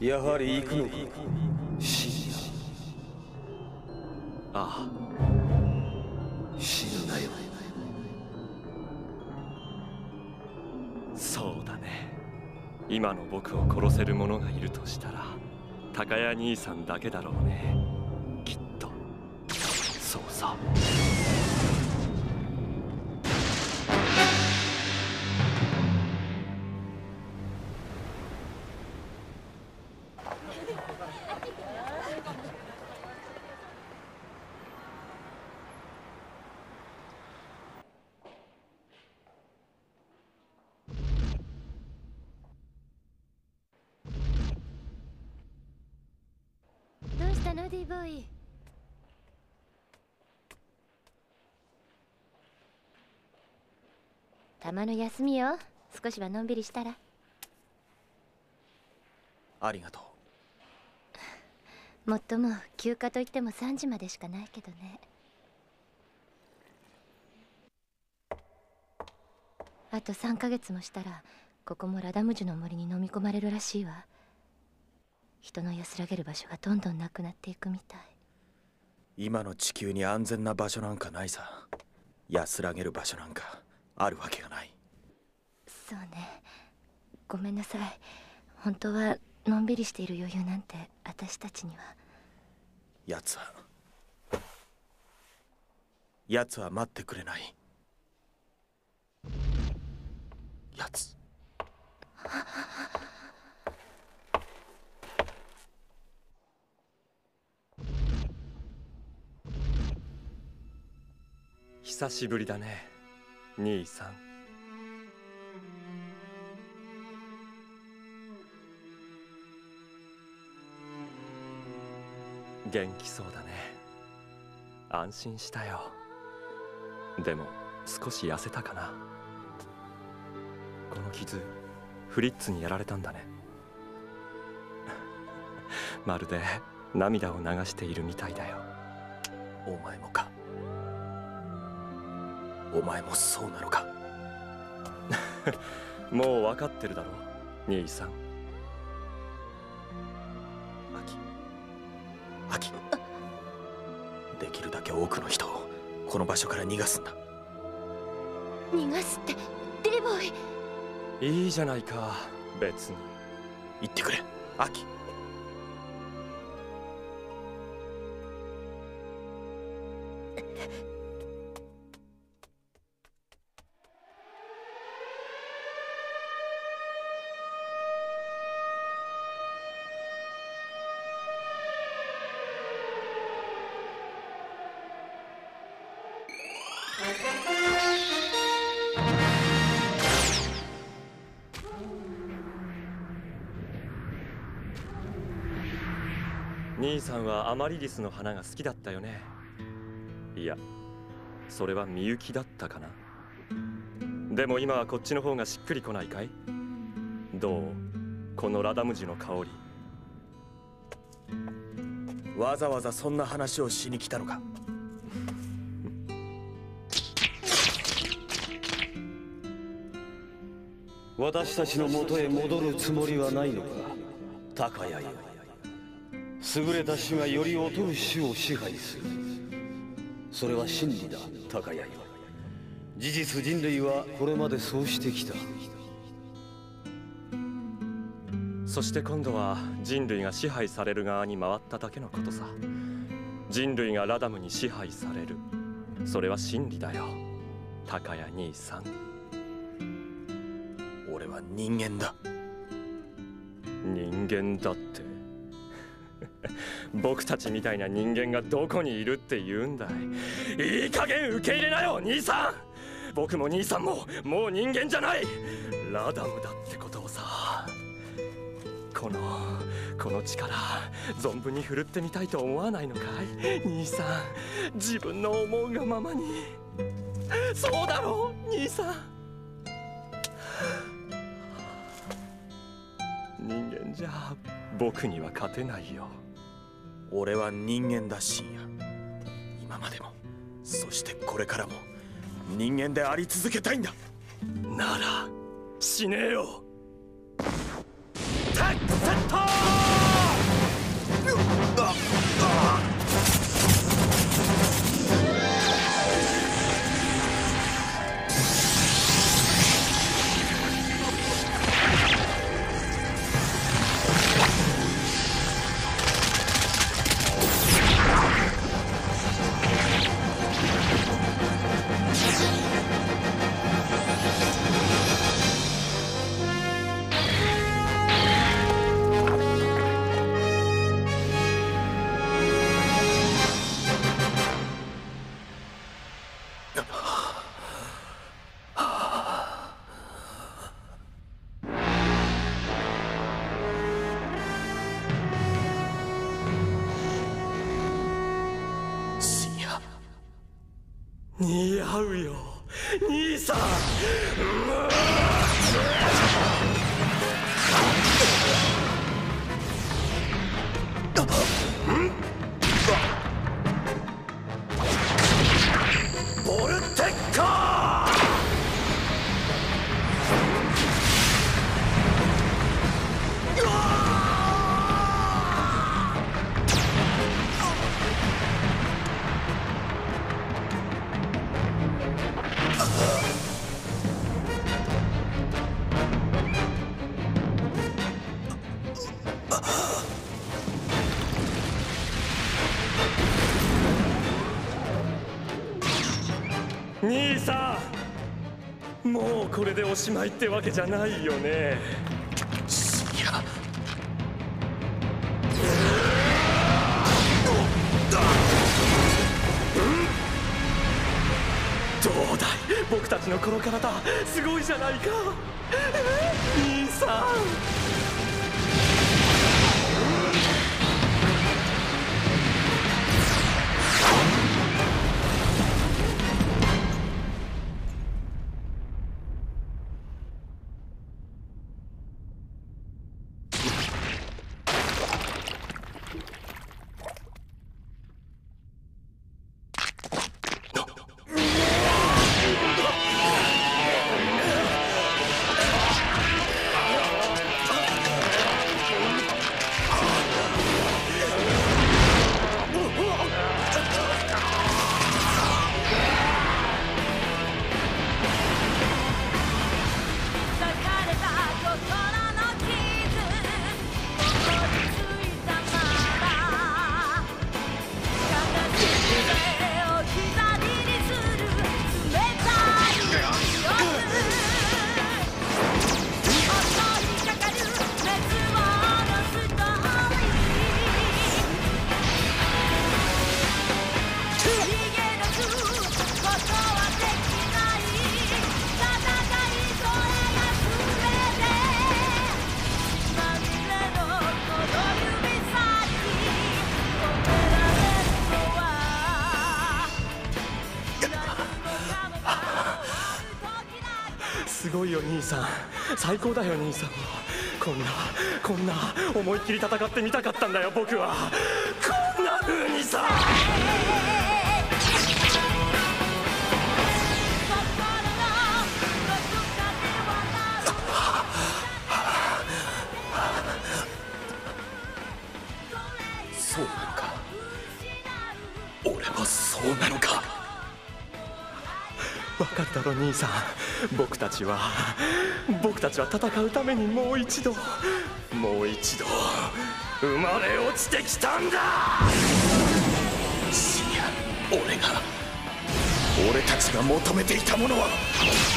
やはり行くのか死んだああ死ぬなよそうだね今の僕を殺せる者がいるとしたら高谷兄さんだけだろうね。きっと。そうさ。ディボーイ。たまの休みよ。少しはのんびりしたら。ありがとう。もっとも休暇といっても3時までしかないけどね。あと3ヶ月もしたらここもラダムジュの森に飲み込まれるらしいわ人の安らげる場所がどんどんなくなっていくみたい。今の地球に安全な場所なんかないさ。安らげる場所なんかあるわけがない。そうね。ごめんなさい。本当はのんびりしている余裕なんて私たちには。奴は。奴は待ってくれない。奴 久しぶりだね兄さん。元気そうだね。安心したよ。でも少し痩せたかな。この傷フリッツにやられたんだね。まるで涙を流しているみたいだよ。お前もか。お前もそうなのか？もう分かってるだろ兄さん。アキアキできるだけ多くの人をこの場所から逃がすんだ。逃がすってデボイ。いいじゃないか別に。言ってくれアキ兄さんはアマリリスの花が好きだったよね。いやそれはみゆきだったかな。でも今はこっちの方がしっくりこないかい？どう？このラダムジの香り。わざわざそんな話をしに来たのか？私たちの元へ戻るつもりはないのか？高谷よ優れた種がより劣る種を支配する。それは真理だ高谷よ。事実人類はこれまでそうしてきた。そして今度は人類が支配される側に回っただけのことさ。人類がラダムに支配される。それは真理だよ。高谷兄さん。俺は人間だ。人間だって 僕たちみたいな人間がどこにいるって言うんだい。いい加減受け入れなよ兄さん。僕も兄さんももう人間じゃない。ラダムだってことをさ。このこの力存分に振るってみたいと思わないのかい？兄さん。自分の思うがままに。そうだろう兄さん。人間じゃ僕には勝てないよ。俺は人間だ深夜。今までも。そしてこれからも。人間であり続けたいんだ。なら死ねよ。タックセット似合うよ。兄さん。兄さん。もうこれでおしまいってわけじゃないよね。深夜どうだい？僕たちのこの体すごいじゃないか。兄さん。すごいよ兄さん。最高だよ兄さん。こんなこんな思いっきり戦ってみたかったんだよ僕は。こんな風にさ。分かったろ兄さん。僕たちは僕たちは戦うためにもう一度もう一度生まれ落ちてきたんだ！深夜俺が俺たちが求めていたものは「